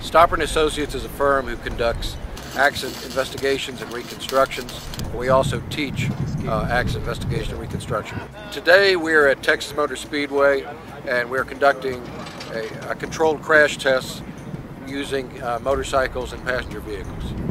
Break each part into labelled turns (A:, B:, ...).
A: Stopper Associates is a firm who conducts accident investigations and reconstructions. We also teach uh, accident investigation and reconstruction. Today we're at Texas Motor Speedway and we're conducting a, a controlled crash test using uh, motorcycles and passenger vehicles.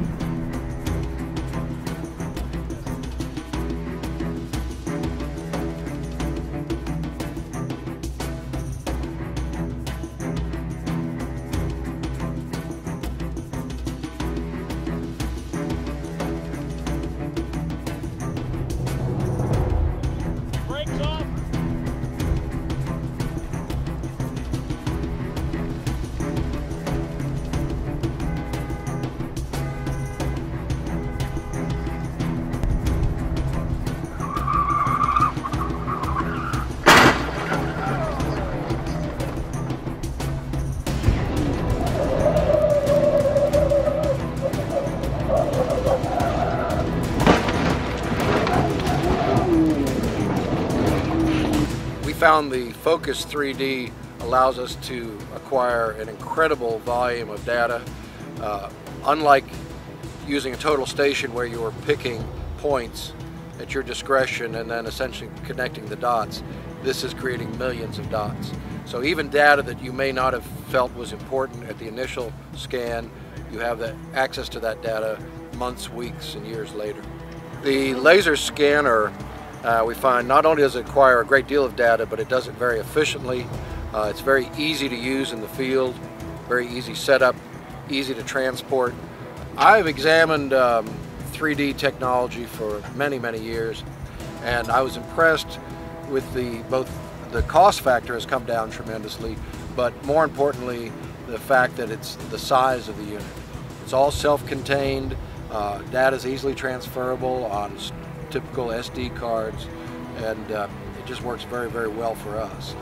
A: Found the Focus 3D allows us to acquire an incredible volume of data. Uh, unlike using a total station where you are picking points at your discretion and then essentially connecting the dots, this is creating millions of dots. So even data that you may not have felt was important at the initial scan, you have that access to that data months, weeks, and years later. The laser scanner uh, we find not only does it acquire a great deal of data, but it does it very efficiently. Uh, it's very easy to use in the field, very easy setup, easy to transport. I've examined um, 3D technology for many, many years, and I was impressed with the both the cost factor has come down tremendously, but more importantly, the fact that it's the size of the unit. It's all self-contained. Uh, data is easily transferable on typical SD cards, and uh, it just works very, very well for us.